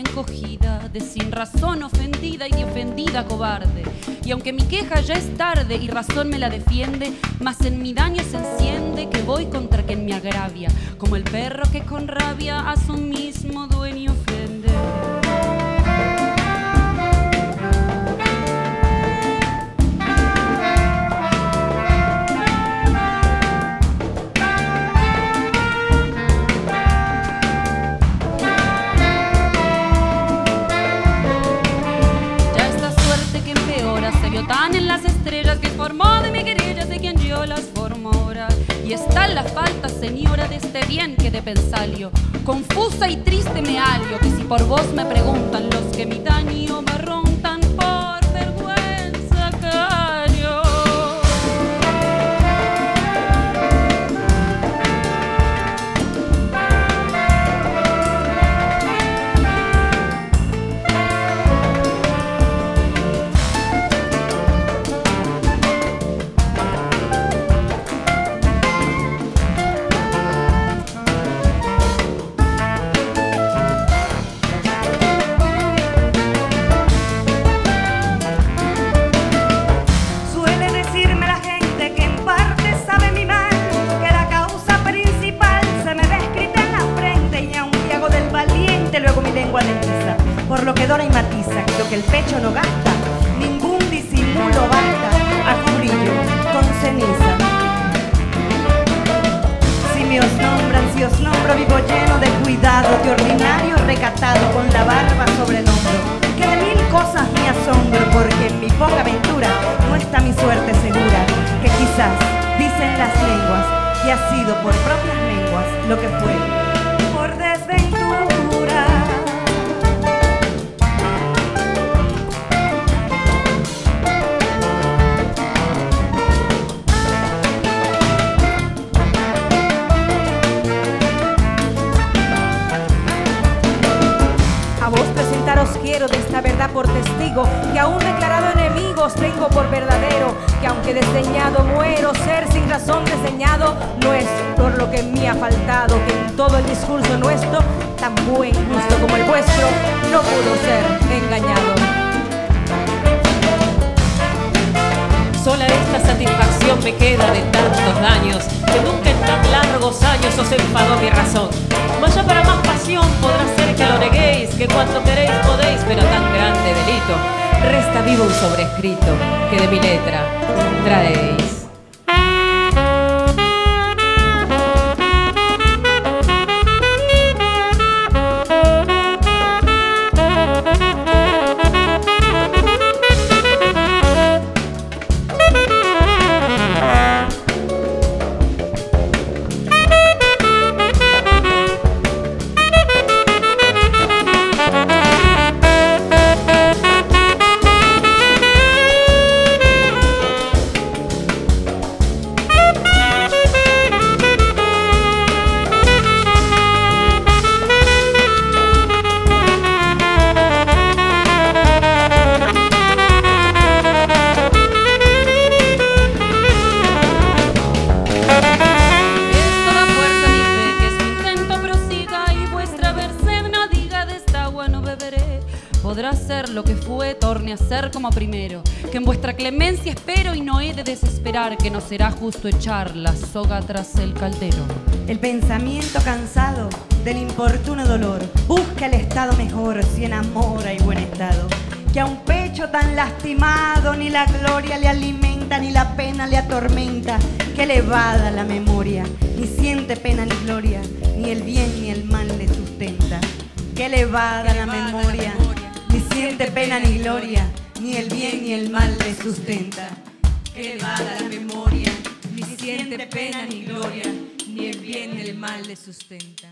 encogida, de sin razón ofendida y de ofendida cobarde. Y aunque mi queja ya es tarde y razón me la defiende, más en mi daño se enciende que voy contra quien me agravia, como el perro que con rabia a estrellas que formó de mi querella de quien yo las formo ahora. Y está la falta, señora, de este bien que de pensalio. Confusa y triste me hallo, que si por vos me preguntan los que mi daño me el pecho no gasta, ningún disimulo basta a cubrillo con ceniza. Si me os nombran, si os nombro, vivo lleno de cuidado, de ordinario recatado, con la barba sobre el hombro, que de mil cosas me asombro, porque en mi poca aventura no está mi suerte segura, que quizás, dicen las lenguas, que ha sido por propias lenguas lo que fue, que aún declarado enemigos tengo por verdadero, que aunque desdeñado muero, ser sin razón desdeñado no es por lo que me ha faltado, que en todo el discurso nuestro, tan buen gusto como el vuestro, no pudo ser engañado. Sola esta satisfacción me queda de tantos daños, que nunca en tan largos años os enfadó mi razón. Vaya para más pasión, podrá ser que lo neguéis, que cuanto queréis podéis, pero tan resta vivo un sobrescrito que de mi letra traéis. Torne a ser como primero, que en vuestra clemencia espero y no he de desesperar, que no será justo echar la soga tras el caldero. El pensamiento cansado del importuno dolor busca el estado mejor si enamora y buen estado. Que a un pecho tan lastimado ni la gloria le alimenta ni la pena le atormenta. Que elevada la memoria, ni siente pena ni gloria, ni el bien ni el mal le sustenta. Que elevada la memoria, pena ni gloria, ni el bien ni el mal le sustenta. Que elevada la memoria, ni siente pena ni gloria, ni el bien ni el mal le sustenta.